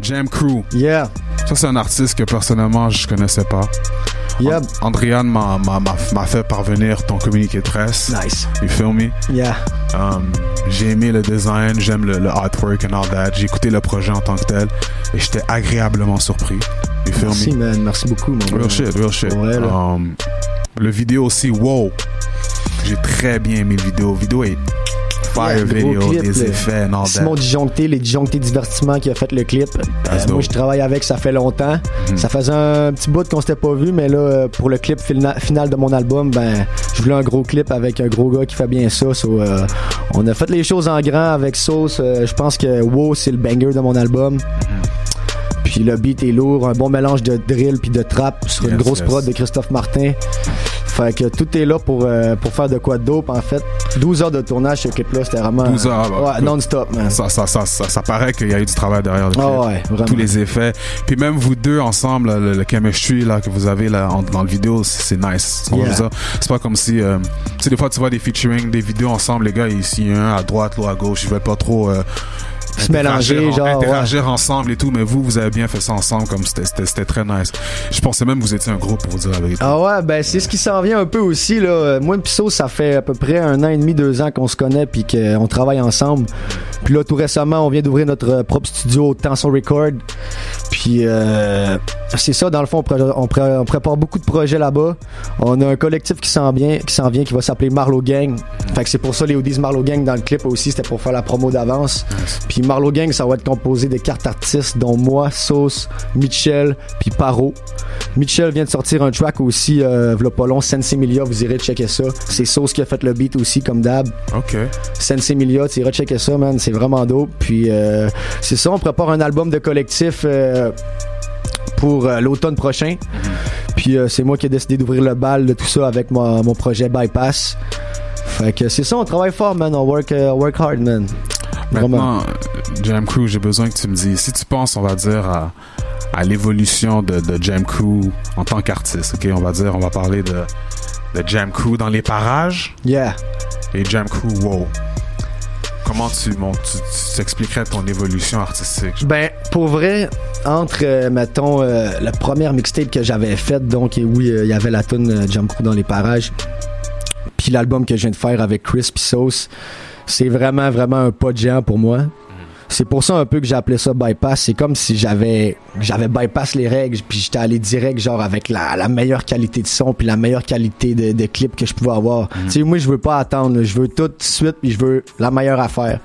Jam Crew. Yeah. Ça, c'est un artiste que personnellement, je connaissais pas. Yeah. And- Andriane m'a, fait parvenir ton communiqué de presse. Nice. You feel me? Yeah. Um, j'ai aimé le design, j'aime le, le artwork and all that. J'ai écouté le projet en tant que tel et j'étais agréablement surpris. You feel Merci, me? man. Merci beaucoup, mon Real shit, real shit. Ouais. Um, le vidéo aussi, wow. J'ai très bien aimé le vidéo. Le vidéo est fire video, clip, des là. effets and all Simon that. Disjoncté, les Disjonctés Divertissement qui a fait le clip. Euh, moi, je travaille avec, ça fait longtemps. Mhm. Ça faisait un petit bout qu'on s'était pas vu, mais là, euh, pour le clip fina- final de mon album, ben, je voulais un gros clip avec un gros gars qui fait bien ça. So, euh, on a fait les choses en grand avec Sauce. Je pense que Wow, c'est le banger de mon album. Mhm. Puis le beat est lourd, un bon mélange de drill puis de trap sur une grosse yes. prod de Christophe Martin. Fait que tout est là pour, euh, pour faire de quoi de dope en fait. 12 heures de tournage ce clip là, c'était vraiment 12 heures, bah, ouais, non-stop man. Ça, ça, ça, ça, ça paraît qu'il y a eu du travail derrière le clip. Ah ouais, vraiment. Tous les effets. Puis même vous deux ensemble, le, le chemistry là, que vous avez là, en- dans le vidéo, c'est nice. Yeah. C'est pas comme si... Euh, tu sais, des fois, tu vois des featuring, des vidéos ensemble, les gars, ici, un à droite, l'autre à gauche. Ils veulent pas trop... Euh, Se mélanger, interagir genre, ouais. interagir ensemble et tout, mais vous, vous avez bien fait ça ensemble, comme c'était- très nice. Je pensais même que vous étiez un groupe, pour vous dire la vérité. Ah ouais, ben c'est ce qui s'en vient un peu aussi là. Moi et Pisso, ça fait à peu près un an et demi, deux ans qu'on se connaît puis qu'on travaille ensemble. Puis là, tout récemment, on vient d'ouvrir notre propre studio Tension Record. Puis euh, c'est ça, dans le fond, on, pré- on pré- on prépare beaucoup de projets là-bas. On a un collectif qui s'en vient, qui s'en vient, qui va s'appeler Marlow Gang. Fait que c'est pour ça les Hoodies Marlow Gang dans le clip aussi, c'était pour faire la promo d'avance. Puis Marlow Gang, ça va être composé de cartes artistes, dont moi, Sauce, Mitchell, puis Paro. Mitchell vient de sortir un track aussi, euh, v'là pas long, Sensimilia, vous irez checker ça. C'est Sauce qui a fait le beat aussi, comme d'hab. OK. Sensimilia, tu iras checker ça, man, c'est vraiment dope. Puis euh, c'est ça, on prépare un album de collectif euh, pour euh, l'automne prochain. Puis euh, c'est moi qui ai décidé d'ouvrir le bal de tout ça avec mon, mon projet Bypass. Fait que c'est ça, on travaille fort, man, on work, euh, work hard, man. Vraiment. Maintenant, Jam Crew, j'ai besoin que tu me dises, si tu penses, on va dire, à, à l'évolution de, de Jam Crew en tant qu'artiste, ok? On va dire, on va parler de, de Jam Crew dans les parages Yeah. et Jam Crew wow. Comment tu, t'expliquerais ton évolution artistique? Ben, pour vrai, entre, euh, mettons, euh, la première mixtape que j'avais faite, donc, et oui, euh, il y avait la tune Jump Crew dans les parages, puis l'album que je viens de faire avec Chris pis Sauce, c'est vraiment, vraiment un pas de géant pour moi. C'est pour ça un peu que j'ai appelé ça bypass. C'est comme si j'avais j'avais bypass les règles puis j'étais allé direct genre avec la, la meilleure qualité de son puis la meilleure qualité de, de clip que je pouvais avoir. Tu sais moi je veux pas attendre, je veux tout de suite puis je veux la meilleure affaire.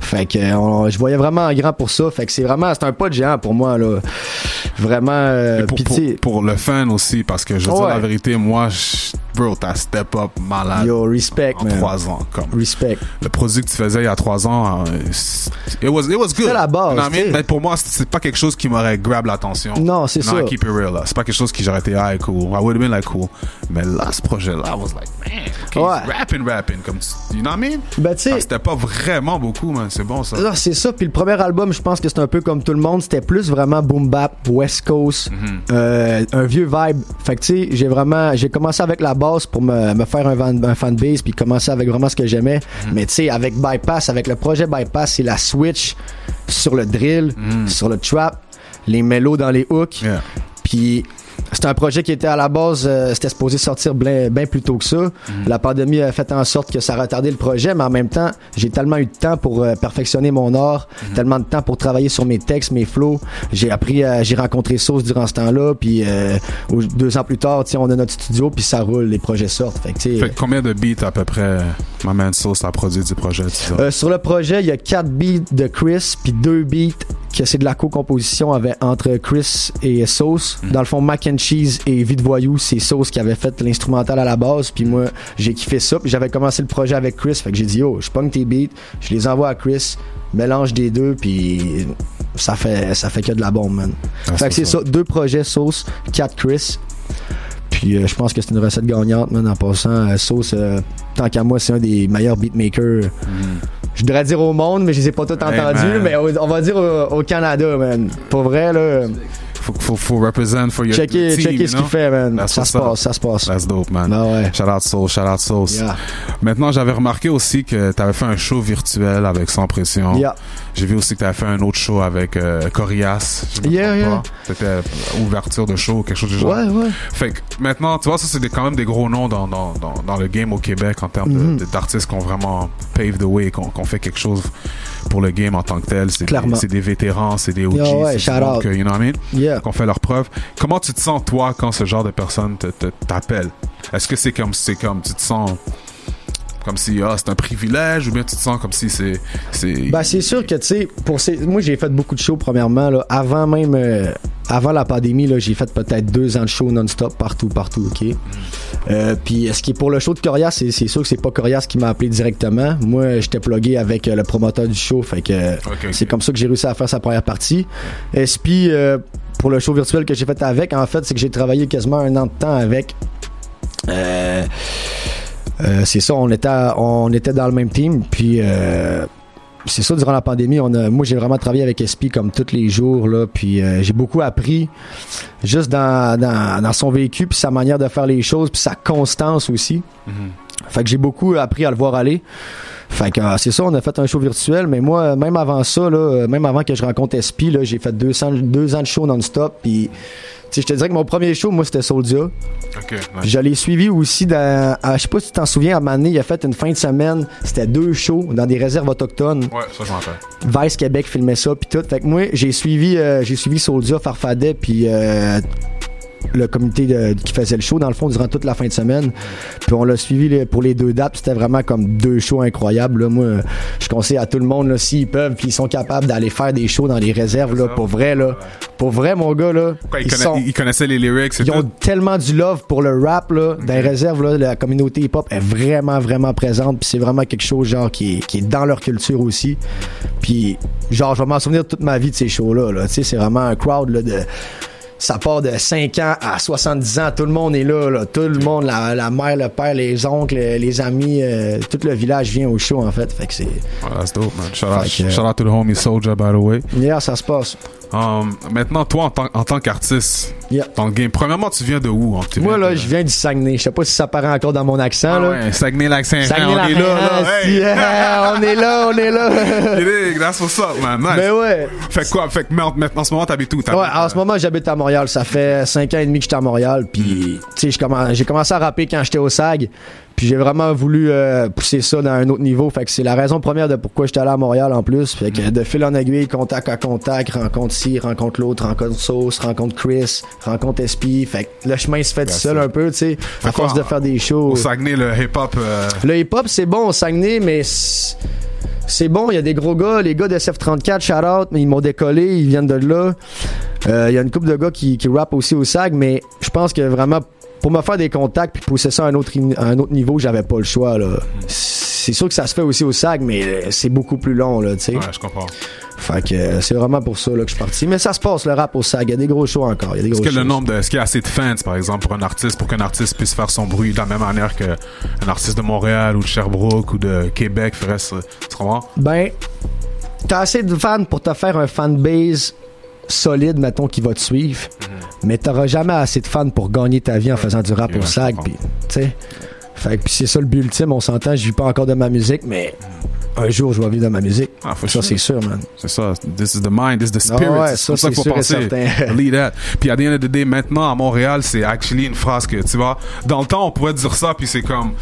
Fait que euh, on- je voyais vraiment en grand pour ça. Fait que c'est vraiment c'est un pas de géant pour moi là. Vraiment euh, pour, pour, le fan aussi, parce que je veux dire la vérité, moi, je- bro, t'as step up malade yo respect en man. trois ans. Comme Respect. le produit que tu faisais il y a trois ans, euh, it was, it was good. C'était la base, tu sais. Mais pour moi, c'est pas quelque chose qui m'aurait grab l'attention. Non, c'est Non, ça. keep it real, là. C'est pas quelque chose qui j'aurais été, ah, cool. I would have been like, cool. Mais là, ce projet-là, I was like, man, okay, Ouais. rapping, rapping, comme, tu- you know what I mean? Ben tu sais C'était pas vraiment beaucoup, man. C'est bon, ça. Non, c'est ça. Puis le premier album, je pense que c'est un peu comme tout le monde. C'était plus vraiment boom bap, West Coast, euh, un vieux vibe. Fait que tu sais, j'ai vraiment, j'ai commencé avec la basse pour me, me faire un, van- un fanbase, puis commencer avec vraiment ce que j'aimais. Mais tu sais, avec Bypass, avec le projet Bypass, c'est la switch sur le drill, sur le trap, les mélos dans les hooks. Yeah. Puis c'était un projet qui était à la base, euh, c'était supposé sortir bien plus tôt que ça. La pandémie a fait en sorte que ça a retardé le projet, mais en même temps, j'ai tellement eu de temps pour euh, perfectionner mon art, tellement de temps pour travailler sur mes textes, mes flows. J'ai appris, j'ai rencontré Sauce durant ce temps-là, puis euh, deux ans plus tard, on a notre studio, puis ça roule, les projets sortent. Fait que, Fait que combien de beats à peu près ma man Sauce a produit du projet, sur le projet, il y a quatre beats de Chris, puis deux beats que c'est de la co-composition avec entre Chris et Sauce. Dans le fond, Mac and Cheese et Vite Voyou, c'est Sauce qui avait fait l'instrumental à la base, puis moi, j'ai kiffé ça, puis j'avais commencé le projet avec Chris, fait que j'ai dit, oh, je pogne tes beats, je les envoie à Chris, mélange des deux, puis ça fait, ça fait que de la bombe, man. Ah, fait que c'est ça, deux projets Sauce, quatre Chris. Puis euh, je pense que c'est une recette gagnante, man, en passant. Euh, Sauce, euh, tant qu'à moi, c'est un des meilleurs beatmakers. Je devrais dire au monde, mais je les ai pas tous Hey, entendus. man. Mais on va dire au, au Canada, man. Pour vrai, là. Faut, faut, faut represent for your Checker, team, checker you ce know? qu'il fait, man. That's Ça se passe, ça se passe. That's dope, man. Ouais. Shout out Soul, shout out Sauce. Yeah. Maintenant, j'avais remarqué aussi que tu avais fait un show virtuel avec Sans Pression. Yeah. J'ai vu aussi que tu avais fait un autre show avec euh, Corias. Yeah, yeah. C'était euh, ouverture de show, quelque chose du genre. Ouais, ouais. Fait que maintenant, tu vois, ça, c'est quand même des gros noms dans, dans, dans, dans le game au Québec en termes Mhm. de- d'artistes qui ont vraiment paved the way, qui ont, qui ont fait quelque chose pour le game en tant que tel. C'est des, Clairement. c'est des vétérans, c'est des OG, Yeah, ouais, c'est du shout out. que, you know what I mean? Yeah. Qui ont fait leurs preuves. Comment tu te sens, toi, quand ce genre de personne t'appelle? Est-ce que c'est comme, c'est comme, tu te sens comme si, ah, c'est un privilège, ou bien tu te sens comme si c'est, c'est, Ben, c'est sûr que, tu sais, pour ces... moi, j'ai fait beaucoup de shows, premièrement, là, avant même, euh, avant la pandémie, là, j'ai fait peut-être deux ans de shows non-stop, partout, partout, OK? Euh, puis, ce qui est pour le show de Corias, c'est, c'est sûr que c'est pas Corias qui m'a appelé directement. Moi, j'étais plugué avec euh, le promoteur du show, fait que c'est comme ça que j'ai réussi à faire sa première partie. SP, euh, pour le show virtuel que j'ai fait avec, en fait, c'est que j'ai travaillé quasiment un an de temps avec. Euh, euh, c'est ça, on était, on était dans le même team, puis euh, c'est ça, durant la pandémie, on a, moi j'ai vraiment travaillé avec SP comme tous les jours, là, puis euh, j'ai beaucoup appris juste dans, dans, dans son vécu, puis sa manière de faire les choses, puis sa constance aussi. Mhm. Fait que j'ai beaucoup appris à le voir aller. Fait que euh, c'est ça, on a fait un show virtuel, mais moi, même avant ça, là, euh, même avant que je rencontre SP, là, j'ai fait 200, deux ans de show non-stop, puis je te dirais que mon premier show, moi, c'était nice. je l'ai suivi aussi dans. à- je sais pas si tu t'en souviens, à un moment donné, il a fait une fin de semaine. C'était deux shows dans des réserves autochtones. Ouais, ça, je m'en. Vice Québec filmait ça puis tout. Fait que moi, j'ai suivi euh, j'ai suivi Soulja, Farfadet puis euh, le comité de- qui faisait le show dans le fond durant toute la fin de semaine. Puis on l'a suivi là, pour les deux dates, c'était vraiment comme deux shows incroyables là. Moi, je conseille à tout le monde là s'ils peuvent puis ils sont capables d'aller faire des shows dans les réserves là pour vrai là. Pour vrai mon gars là. Ils conna- sont- il connaissait les lyrics et ils ont tout? tellement du love pour le rap là, dans les réserves là, la communauté hip-hop est vraiment vraiment présente, puis c'est vraiment quelque chose genre qui est, qui est dans leur culture aussi. Puis genre je vais m'en souvenir toute ma vie de ces shows là, là. tu sais c'est vraiment un crowd là de ça part de 5 ans à 70 ans, tout le monde est là, là. tout le monde, la, la mère, le père, les oncles, les amis, euh, tout le village vient au show en fait. Fait que c'est. Ouais, that's dope, man. Shout out, que- shout out to the homie Soldier, by the way. Yeah, ça se passe. Um, maintenant, toi, en tant, en tant qu'artiste, Le game, premièrement, tu viens de où? hein? Moi là, de- je viens du Saguenay. Je sais pas si ça paraît encore dans mon accent Ah là. ouais, Saguenay, on la est là, là. Hey! Yeah, on est là, on est là. That's what's up, man. Nice. Mais ouais. Fait que quoi? Fait que, mais en, maintenant, en ce moment, t'habites où? Ouais, en ce euh, moment, j'habite à Montréal. Ça fait 5 ans et demi que j'étais à Montréal. Puis, tu sais, j'ai commencé à rapper quand j'étais au SAG. Puis, j'ai vraiment voulu euh, pousser ça dans un autre niveau. Fait que c'est la raison première de pourquoi j'étais allé à Montréal en plus. Fait que de fil en aiguille, contact à contact, rencontre ci, rencontre l'autre, rencontre Sauce, rencontre Chris, rencontre SP. Fait que le chemin se fait tout seul un peu, tu sais, à force de faire des shows. Au Saguenay, le hip-hop, euh, Le hip-hop, c'est bon au Saguenay, mais c'est c'est bon. Il y a des gros gars, les gars de SF34, shout out, mais ils m'ont décollé, ils viennent de là. Euh, Il y a une couple de gars qui, qui rappent aussi au SAG, mais je pense que vraiment, pour me faire des contacts puis pousser ça à un autre, in- à un autre niveau, j'avais pas le choix. là. C'est sûr que ça se fait aussi au SAG, mais euh, c'est beaucoup plus long, là, tu sais. ouais, je comprends. Fait que euh, c'est vraiment pour ça là, que je suis parti. Mais ça se passe, le rap au SAG. Il y a des gros shows encore. Il y a des Est-ce que le nombre de, est-ce qu'il y a assez de fans, par exemple, pour un artiste, pour qu'un artiste puisse faire son bruit de la même manière qu'un artiste de Montréal ou de Sherbrooke ou de Québec ferait ça? Tu comprends? Ben, t'as assez de fans pour te faire un fanbase solide, mettons, qui va te suivre. Mais t'auras jamais assez de fans pour gagner ta vie en faisant du rap. Ouais, au comprends. Puis, tu sais. Fait que c'est ça le but ultime, on s'entend. Je vis pas encore de ma musique, mais un jour, je vais vivre de ma musique. Ah, Ça, sure. c'est sûr, man. C'est ça. This is the mind, this is the Ah spirit. ouais, c'est ça, c'est qu'il faut penser. Lead that. Puis à the end of the day, maintenant, à Montréal, c'est actually une phrase que, tu vois, dans le temps, on pourrait dire ça, puis c'est comme,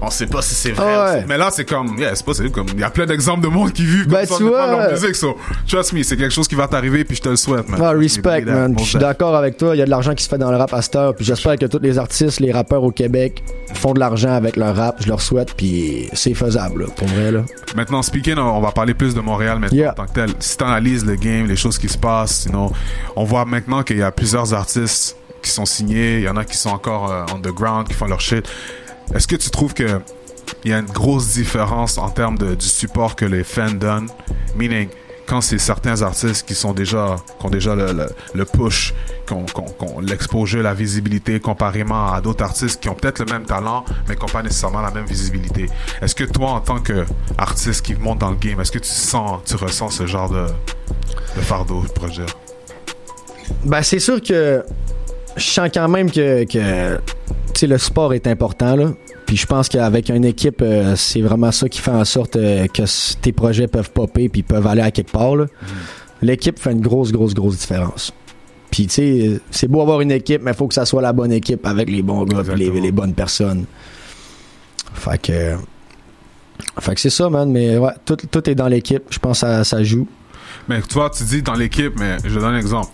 on sait pas si c'est vrai. Ah ouais. Mais là, c'est comme, yeah, c'est possible. Comme, il y a plein d'exemples de monde qui vivent Ben, comme ça, tu vois, leur musique. So, trust me, c'est quelque chose qui va t'arriver, puis je te le souhaite, man. Ah, respect, man. Je suis d'accord avec toi. Il y a de l'argent qui se fait dans le rap à cette heure. Puis j'espère que tous les artistes, les rappeurs au Québec font de l'argent avec leur rap. Je leur souhaite. Puis c'est faisable, là, pour vrai, là. Maintenant, speaking, on va parler plus de Montréal maintenant Yeah. en tant que tel. Si tu analyses le game, les choses qui se passent, sinon, on voit maintenant qu'il y a plusieurs artistes qui sont signés, il y en a qui sont encore euh, underground, qui font leur shit. Est-ce que tu trouves que il y a une grosse différence en termes de, du support que les fans donnent? Meaning, quand c'est certains artistes qui sont déjà, qui ont déjà le, le, push, qui ont, qui ont- l'exposure, la visibilité, comparément à d'autres artistes qui ont peut-être le même talent, mais qui n'ont pas nécessairement la même visibilité. Est-ce que toi, en tant qu'artiste qui monte dans le game, est-ce que tu sens, tu ressens ce genre de, de fardeau, je pourrais? Ben, c'est sûr que je sens quand même que, que tu sais, le sport est important, là. Puis je pense qu'avec une équipe, euh, c'est vraiment ça qui fait en sorte euh, que tes projets peuvent popper puis peuvent aller à quelque part, là. L'équipe fait une grosse, grosse, grosse différence. Puis, tu sais, c'est beau avoir une équipe, mais il faut que ça soit la bonne équipe avec les bons gars les, les bonnes personnes. Fait que... Fait que c'est ça, man. Mais ouais, tout, tout est dans l'équipe. Je pense que ça, ça joue. Mais tu vois, tu dis dans l'équipe, mais je donne un exemple.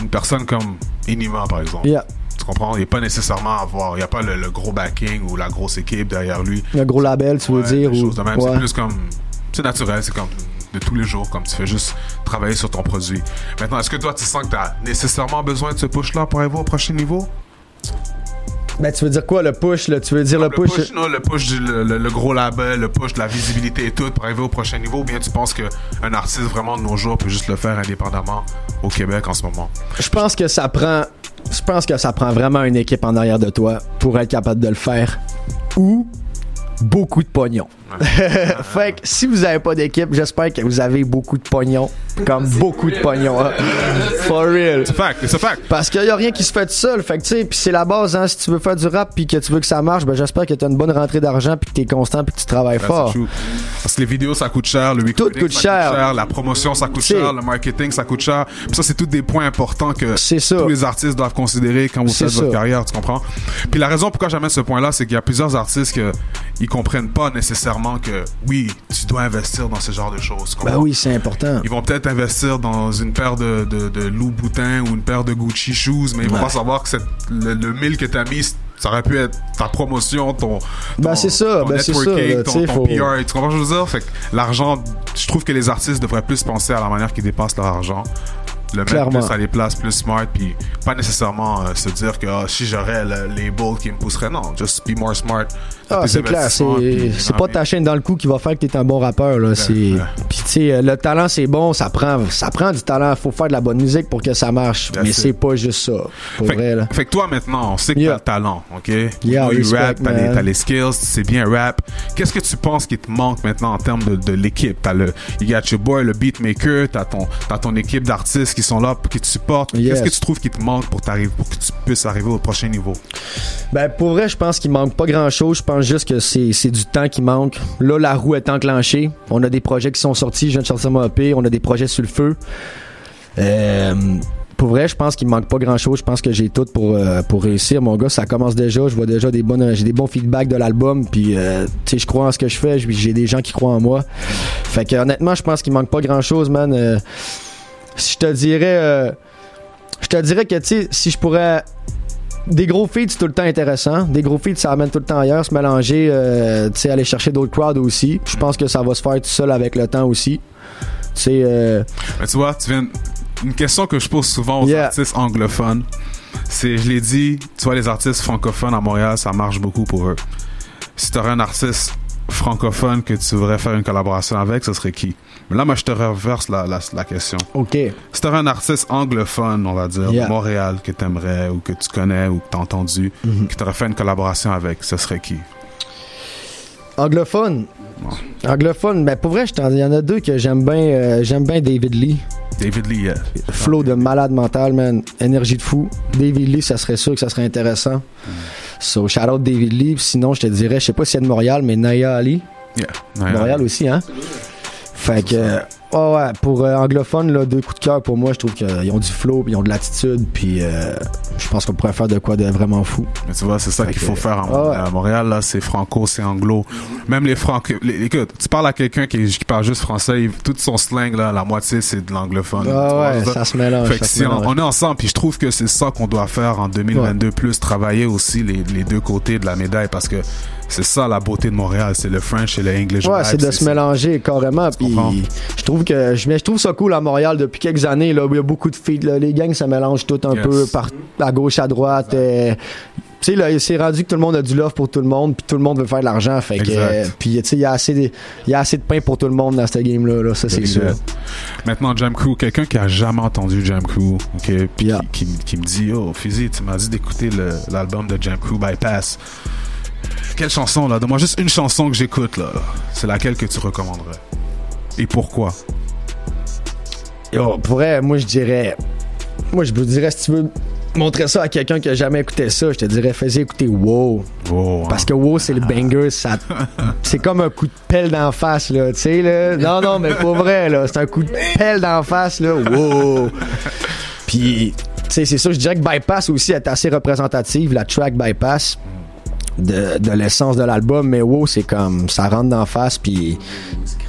Une personne comme Inima, par exemple. Yeah. Tu comprends? Il n'est pas nécessairement à avoir. Il n'y a pas le, le gros backing ou la grosse équipe derrière lui. Un gros label, tu veux dire? Ou... Ouais. C'est plus comme. C'est naturel, c'est comme de tous les jours, comme tu fais juste travailler sur ton produit. Maintenant, est-ce que toi, tu sens que tu as nécessairement besoin de ce push-là pour arriver au prochain niveau? Ben, tu veux dire quoi, le push, là? Tu veux dire le, le push? push, non, le push, du- le, le- le gros label, le push de la visibilité et tout pour arriver au prochain niveau, ou bien tu penses qu'un artiste vraiment de nos jours peut juste le faire indépendamment au Québec en ce moment? Je pense que ça prend. Je pense que ça prend vraiment une équipe en arrière de toi pour être capable de le faire. Ou beaucoup de pognon. fait que si vous avez pas d'équipe, j'espère que vous avez beaucoup de pognon. Comme beaucoup de pognon. hein. For real. C'est fact, c'est fact. Parce qu'il y a rien qui se fait tout seul. Fait que tu sais, puis c'est la base, hein. Si tu veux faire du rap puis que tu veux que ça marche, ben j'espère que tu as une bonne rentrée d'argent puis que tu es constant puis que tu travailles Là, fort. Parce que les vidéos, ça coûte cher, le Tout coûte ça cher. la promotion, ça coûte cher, le marketing, ça coûte cher. Puis ça, c'est tous des points importants que ça. tous les artistes doivent considérer quand vous faites votre carrière, tu comprends? Puis la raison pourquoi j'amène ce point-là, c'est qu'il y a plusieurs artistes que ils comprennent pas nécessairement que oui, tu dois investir dans ce genre de choses. tu Ben oui, c'est important. Ils vont peut-être investir dans une paire de, de, de Loup Boutin ou une paire de Gucci shoes, mais ils vont Ouais. pas savoir que le, le mille que t'as mis, ça aurait pu être ta promotion, ton, Ben, ton- c'est ça, ton ben, c'est ça, networking, là, ton, ton faut- PR. Tu comprends ce que je veux dire? Fait que l'argent, je trouve que les artistes devraient plus penser à la manière qu'ils dépensent leur argent. Le mettre plus à des places plus smart, puis pas nécessairement euh, se dire que ah, si j'aurais le label qui me pousserait, non, just be more smart. Ah, c'est clair, c'est c'est pas ta chaîne dans le cou qui va faire que t'es un bon rappeur là, c'est puis tu sais le talent c'est bon, ça prend ça prend du talent, faut faire de la bonne musique pour que ça marche, mais c'est pas juste ça. Pour Fait, vrai là. fait que toi maintenant, on sait que t'as le talent, ok? Yeah, you rap, t'as les, skills, sais bien rap. Qu'est-ce que tu penses qui te manque maintenant en termes de, de l'équipe? T'as le, you got your boy, le beatmaker, t'as ton, ton équipe d'artistes qui sont là, qui te supportent. Qu'est-ce que tu trouves qui te manque pour pour que tu puisses arriver au prochain niveau? Ben pour vrai, je pense qu'il manque pas grand-chose, je pense juste que c'est du temps qui manque. Là la roue est enclenchée, on a des projets qui sont sortis, je viens de sortir mon EP, on a des projets sur le feu. Euh, pour vrai, je pense qu'il manque pas grand chose. Je pense que j'ai tout pour, euh, pour réussir. Mon gars, ça commence déjà. Je vois déjà des bonnes, j'ai des bons feedbacks de l'album. Puis, euh, tu sais, je crois en ce que je fais. J'ai des gens qui croient en moi. Fait que, honnêtement, je pense qu'il manque pas grand chose, man. Euh, si je te dirais, je te dirais que, tu sais, si je pourrais des gros feeds, c'est tout le temps intéressant. Des gros feeds, ça amène tout le temps ailleurs. Se mélanger, euh, tu sais, aller chercher d'autres crowds aussi. Je pense que ça va se faire tout seul avec le temps aussi. Tu sais, euh, tu vois, tu viens, une question que je pose souvent aux Yeah. artistes anglophones, c'est, je l'ai dit, tu vois, les artistes francophones à Montréal, ça marche beaucoup pour eux. Si tu aurais un artiste francophone que tu voudrais faire une collaboration avec, ce serait qui? Mais là, moi, je te reverse la, la, la question. OK. Si tu aurais un artiste anglophone, on va dire, Yeah. de Montréal, que tu aimerais ou que tu connais ou que tu as entendu, Mhm. que tu aurais fait une collaboration avec, ce serait qui? Anglophone. Anglophone, ben pour vrai, je t'en- il y en a deux que j'aime bien. euh, j'aime bien David Lee. David Lee. yeah. Flow de malade mental, man. Énergie de fou. David Lee, ça serait sûr que ça serait intéressant. So, shout out David Lee. Sinon, je te dirais, je sais pas si c'est de Montréal, mais Naya Ali. Yeah. Ouais, Montréal aussi, hein? Fait que, euh, ouais, pour euh, anglophone, là, deux coups de cœur pour moi, je trouve qu'ils ont du flow, puis ils ont de l'attitude, puis euh, je pense qu'on pourrait faire de quoi de vraiment fou. Mais tu vois, c'est ça qu'il faut faire à Montréal. ouais. À Montréal, là, c'est franco, c'est anglo. Même les franco... écoute, tu parles à quelqu'un qui, qui parle juste français, il- tout son slang, là, la moitié, c'est de l'anglophone. Je ouais, ça se mélange. Fait que si on, mélange. on est ensemble, puis je trouve que c'est ça qu'on doit faire en 2022, plus travailler aussi les, les deux côtés de la médaille, parce que c'est ça la beauté de Montréal, c'est le French et le English. Ouais, c'est de se mélanger carrément. Puis je trouve que je, mais je trouve ça cool à Montréal depuis quelques années. Là, où il y a beaucoup de filles. là, les gangs se mélangent tout un Yes. peu par, à gauche, à droite. euh, tu sais, là, c'est rendu que tout le monde a du love pour tout le monde, puis tout le monde veut faire de l'argent. Fait que, euh, puis tu sais, il y a assez, de, il y a assez de pain pour tout le monde dans ce game-là. Là, ça, c'est sûr. Maintenant, Jam Crew, quelqu'un qui a jamais entendu Jam Crew, ok, puis Yeah. qui, qui- qui me dit, oh, Fizzy, tu m'as dit d'écouter l'album de Jam Crew Bypass. Quelle chanson, là? Donne-moi juste une chanson que j'écoute, là. C'est laquelle que tu recommanderais? Et pourquoi? Yo, pour vrai, moi, je dirais moi, je vous dirais, si tu veux montrer ça à quelqu'un qui a jamais écouté ça, je te dirais, fais écouter Wow. Wow, hein. Parce que Wow, c'est le banger, ça, c'est comme un coup de pelle d'en face, là, tu sais, là. Non, non, mais pas vrai, là. C'est un coup de pelle d'en face, là. Wow. Puis, tu sais, c'est ça, je dirais que Bypass aussi est assez représentative, la track Bypass. De, de l'essence de l'album, mais wow, c'est comme ça rentre d'en face, puis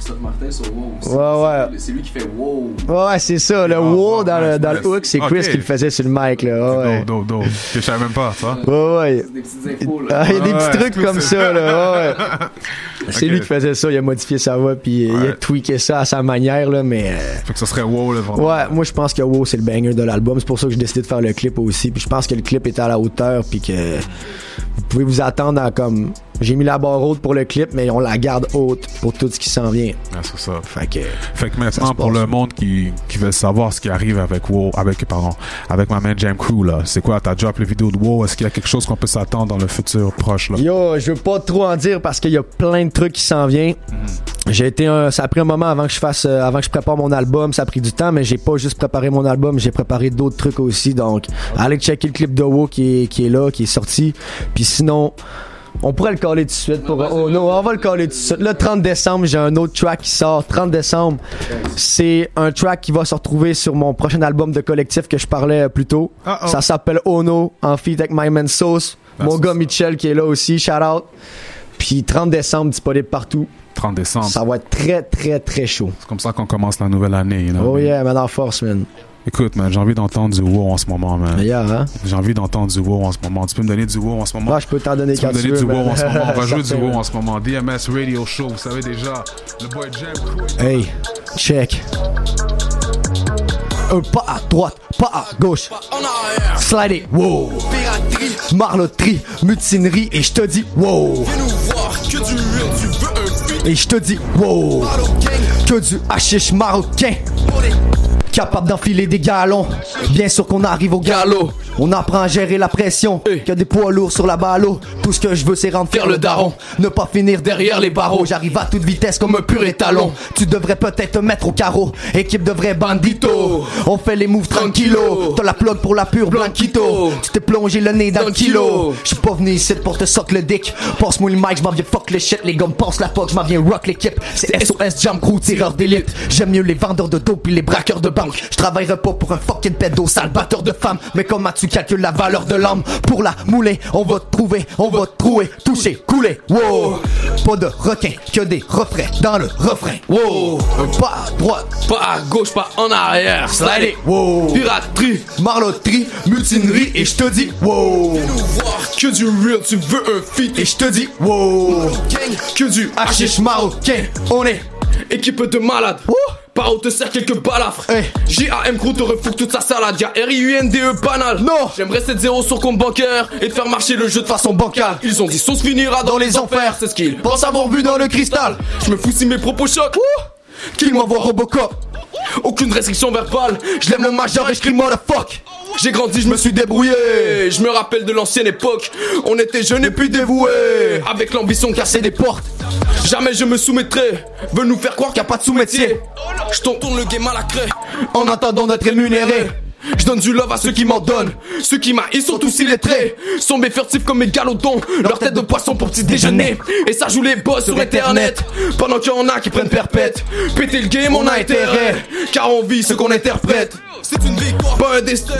Christophe Martin sur Wow. C'est- Ouais, ouais. C'est lui qui fait Wow. ouais, c'est ça, le Ah, wow dans, le, dans le hook, c'est Chris qui le faisait sur le mic, là. Ouais, ouais. Do, do, do. Je savais même pas, ça. Ouais, ouais. Des petites infos, là. Ah, il y a des Ouais, petits trucs tout comme c'est- ça, là. ouais. C'est lui qui faisait ça, il a modifié sa voix, puis il a tweaké ça à sa manière, là, mais. euh, Fait que ça serait wow, le vendredi. Ouais, moi je pense que WoW c'est le banger de l'album. C'est pour ça que j'ai décidé de faire le clip aussi. Puis je pense que le clip était à la hauteur. Puis que vous pouvez vous attendre à comme. J'ai mis la barre haute pour le clip, mais on la garde haute pour tout ce qui s'en vient. Ah, c'est ça. Fait que. Fait que Ça maintenant, pour le monde qui, qui veut savoir ce qui arrive avec WoW, avec, pardon, avec ma main Jam Crew, là, c'est quoi, t'as drop le vidéo de WoW, est-ce qu'il y a quelque chose qu'on peut s'attendre dans le futur proche, là? Yo, je veux pas trop en dire parce qu'il y a plein de trucs qui s'en viennent. J'ai été un, ça a pris un moment avant que je fasse, euh, avant que je prépare mon album. Ça a pris du temps, mais j'ai pas juste préparé mon album, j'ai préparé d'autres trucs aussi. Donc, allez checker le clip de WoW qui est, qui est là, qui est sorti. Puis sinon, on pourrait le coller tout de suite pour. Oh non, on va le coller tout de suite. Le 30 décembre, j'ai un autre track qui sort. 30 décembre, c'est un track qui va se retrouver sur mon prochain album de collectif que je parlais euh, plus tôt. Ça s'appelle Ono, en feat avec My Man Sauce. Mon That's gars Mitchell qui est là aussi, shout out. Puis 30 décembre, disponible partout. 30 décembre. Ça va être très, très, très chaud. C'est comme ça qu'on commence la nouvelle année, you know? Oh yeah, man, en force, man. Écoute, man, j'ai envie d'entendre du WoW en ce moment, man. Yeah, hein? J'ai envie d'entendre du WoW en ce moment. Tu peux me donner du WoW en ce moment? Moi, je peux t'en donner Tu peux me donner veux, du WoW en ce moment. On va jouer du WoW en ce moment. DMS Radio Show, vous savez déjà. Le boy Jam. Hey, check. Un pas à droite, pas à gauche. Slide it, wow. Marlotterie, mutinerie, et je te dis wow. Et je te dis wow. Que du hashish marocain. Capable d'enfiler des galons. Bien sûr qu'on arrive au galop. On apprend à gérer la pression. Que des poids lourds sur la ballot. Tout ce que je veux, c'est rendre fier le daron. Ne pas finir derrière les barreaux. J'arrive à toute vitesse comme un pur étalon. Tu devrais peut-être te mettre au carreau. Équipe de vrais banditos. On fait les moves tranquillo. T'as la plug pour la pure blanquito. Tu t'es plongé le nez dans le kilo. Je suis pas venu ici pour te sock le dick. Passe-moi le mic, je m'en viens fuck le shit. Les gommes passent la fuck, je m'en viens rock l'équipe. C'est SOS Jam Crew, tireur d'élite. J'aime mieux les vendeurs de dope et les braqueurs de banque. Je travaillerai pas pour un fucking pédo, sale batteur de femmes. Mais comment tu calcules la valeur de l'homme Pour la mouler, on va te trouver, on va te trouver, toucher, couler. Wow, pas de requin, que des refrains dans le refrain. Wow, pas à droite, Pas à gauche, pas en arrière. slide it. Wow, Piraterie. marlotterie, mutinerie et je te dis wow. Que du real, tu veux un feat. Et je te dis wow. Que du Hashish marocain, on est. Équipe de malades. Par où te sert quelques balafres. Hey. JAM Crew te refoule toute sa salade. Y'a R-I-U-N-D-E E banal. Non. J'aimerais 7-0 sur compte bancaire et de faire marcher le jeu de façon bancale. Ils ont dit sauce finira dans, les enfers. C'est ce qu'ils Pense avoir vu dans le cristal. Je me fous si mes propos choquent. Qui m'envoie Robocop. Aucune restriction verbale. Je lève mon majeur et je crie motherfuck. J'ai grandi, je me suis débrouillé. Je me rappelle de l'ancienne époque. On était jeunes et puis dévoués. Avec l'ambition de casser des portes. Jamais je me soumettrai. Veulent nous faire croire qu'il n'y a pas de sous-métier. Je tourne le game à la craie. En attendant d'être rémunéré. Je donne du love à ceux qui m'en donnent. Ceux qui m'haïssent sont tous illettrés. Sont mes furtifs comme mes galodons. Leur tête de poisson pour petit déjeuner. Et ça joue les boss sur internet. Pendant qu'il y en a qui prennent perpète. Péter le game, on a intérêt. Car on vit ce qu'on interprète. C'est une victoire, pas un destin.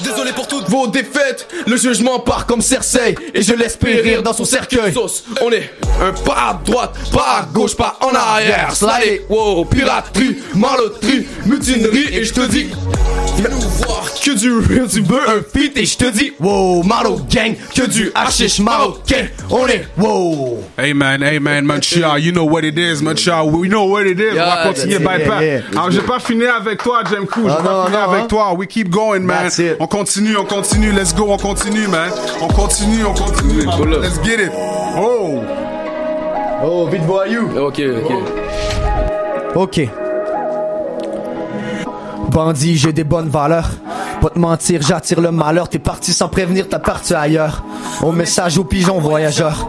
Désolé pour toutes vos défaites. Le jugement part comme Cersei. Et je laisse périr dans son cercueil. On est un pas à droite, pas à gauche, pas en arrière. Slide, wow, piraterie, marlotterie, mutinerie. Et je te dis. Viens nous voir que du real, tu veux un feat et je te dis Wow, Marlow Gang, que du hashish marocain. On est wow. Hey man, hey man, you know what it is, Montreal, we know what it is. on va Yeah, continuer that's it, by yeah, yeah. Alors, j'ai pas fini avec toi, Jam Crew. J'ai pas non, fini non, avec toi. We keep going, man. That's it. On continue, on continue. Let's go, on continue, man. On continue, on continue. Up. Let's get it. Oh. Oh, vite voyou. Ok, ok. Ok. Bandit, j'ai des bonnes valeurs. Pas te mentir, j'attire le malheur. T'es parti sans prévenir, t'as parti ailleurs. Au message aux pigeons voyageurs.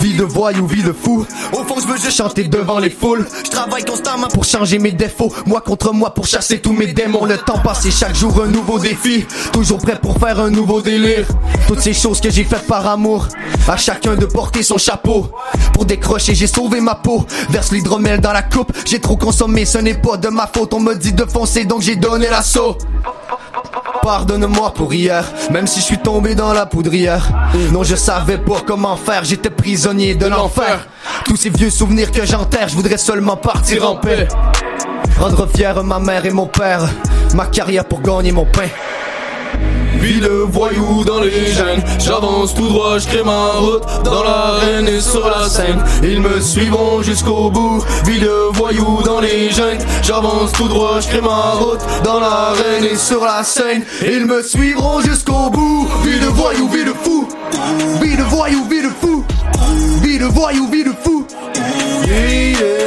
Vie de voyou, vie de fou. Au fond, je veux juste chanter devant les foules. Je travaille constamment pour changer mes défauts. Moi contre moi pour chasser tous mes démons. Le temps passe et chaque jour un nouveau défi. Toujours prêt pour faire un nouveau délire. Toutes ces choses que j'ai faites par amour. À chacun de porter son chapeau. Pour décrocher, j'ai sauvé ma peau. Verse l'hydromel dans la coupe. J'ai trop consommé, ce n'est pas de ma faute. On me dit de foncer, donc j'ai donné l'assaut. Pardonne-moi pour hier, même si je suis tombé dans la poudrière. Non, je savais pas comment faire, j'étais prisonnier de l'enfer. Tous ces vieux souvenirs que j'enterre, je voudrais seulement partir en paix. Rendre fier ma mère et mon père, ma carrière pour gagner mon pain. Vie de voyou dans les gènes J'avance tout droit, je crée ma route Dans l'arène et sur la scène. Ils me suivront jusqu'au bout. Vie de voyou dans les gènes J'avance tout droit, je crée ma route Dans l'arène et sur la scène. Ils me suivront jusqu'au bout. Vie de voyou, vie de fou. Vie de voyou, vie de fou. Vie de voyou, vie de fou. Yeah.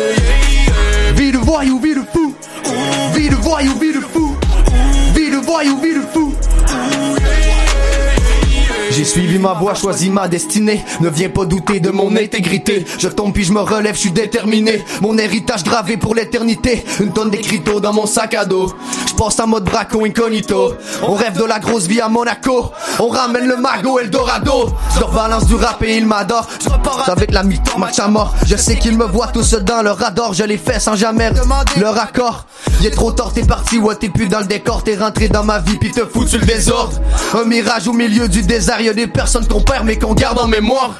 Suivi ma voie, choisi ma destinée. Ne viens pas douter de mon intégrité. Je tombe puis je me relève, je suis déterminé. Mon héritage gravé pour l'éternité. Une tonne d'écriteaux dans mon sac à dos. Je passe en mode braco incognito. On rêve de la grosse vie à Monaco. On ramène le mago Eldorado. Je balance du rap et ils m'adorent. Je repars avec la mytho, marche à mort. Je sais qu'ils me voient tous dans leur radar. Je les fais sans jamais leur accord. Il est trop tard, t'es parti, ouais, t'es plus dans le décor. T'es rentré dans ma vie puis te fous sur le désordre. Un mirage au milieu du désert. Des personnes qu'on perd mais qu'on garde en mémoire.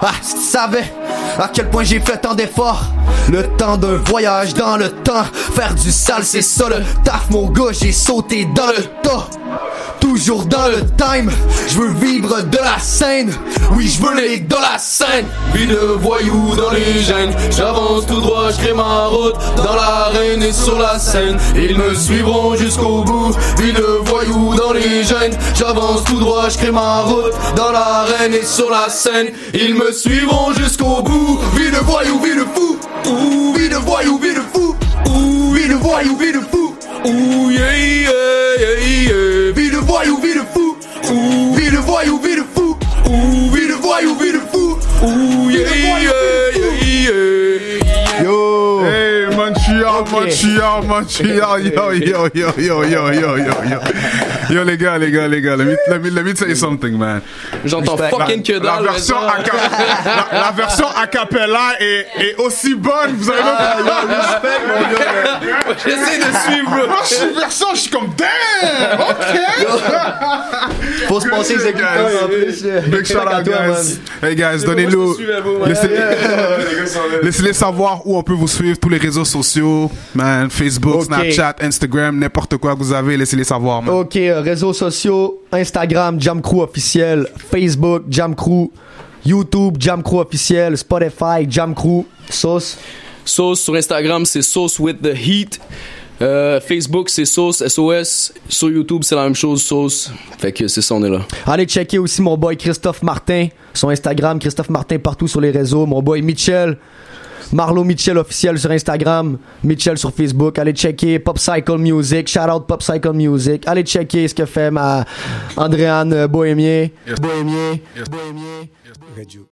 Ah, si tu savais à quel point j'ai fait tant d'efforts. Le temps d'un voyage dans le temps. Faire du sale, c'est ça le taf, mon gars. J'ai sauté dans le tas. Toujours dans le time. Je veux vivre de la scène. Oui, je veux les dans la scène. Vie de voyou dans les gènes J'avance tout droit, je crée ma route Dans l'arène et sur la scène Ils me suivront jusqu'au bout Vie de voyou dans les gènes J'avance tout droit, je crée ma route Dans l'arène et sur la scène Ils me suivront jusqu'au bout Vie de voyou, vie de Montreal, Ok. Montreal, Montreal, yo, yo, yo, yo, yo, yo, yo, yo. Yo, les gars, les gars, les gars, let me, let me, let me tell you something, man. J'entends Respect. fucking que La dalle version, mais ça- a ca- la, la version a cappella est, est aussi bonne, vous avez même Ah, J'essaie de suivre bro. Moi, je suis version, je suis comme, damn, ok. Faut se en plus. là. Big shout Respect out, guys. Hey, guys, donnez-nous, laissez, laissez-les savoir où on peut vous suivre, tous les réseaux sociaux, man, Facebook, Ok. Snapchat, Instagram, n'importe quoi que vous avez, laissez-les savoir, man. Ok, euh, réseaux sociaux, Instagram, Jam Crew officiel, Facebook, Jam Crew, YouTube, Jam Crew officiel, Spotify, Jam Crew, sauce. Sauce sur Instagram, c'est Sauce with the Heat. Euh, Facebook, c'est Sauce SOS. Sur YouTube, c'est la même chose, Sauce. Fait que c'est ça, on est là. Allez checker aussi mon boy Christophe Martin, son Instagram, Christophe Martin partout sur les réseaux, mon boy Mitchell, Marlo Mitchell officiel sur Instagram, Mitchell sur Facebook. Allez checker Pop Cycle Music, shout out Pop Cycle Music. Allez checker ce que fait ma Andréane Bohémien, Bohémien, Bohémien.